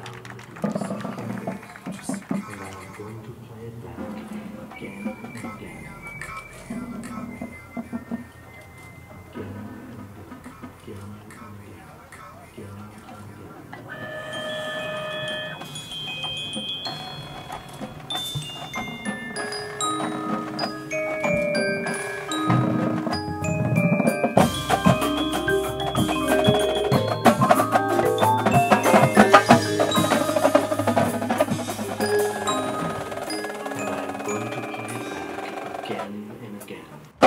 from. again and again.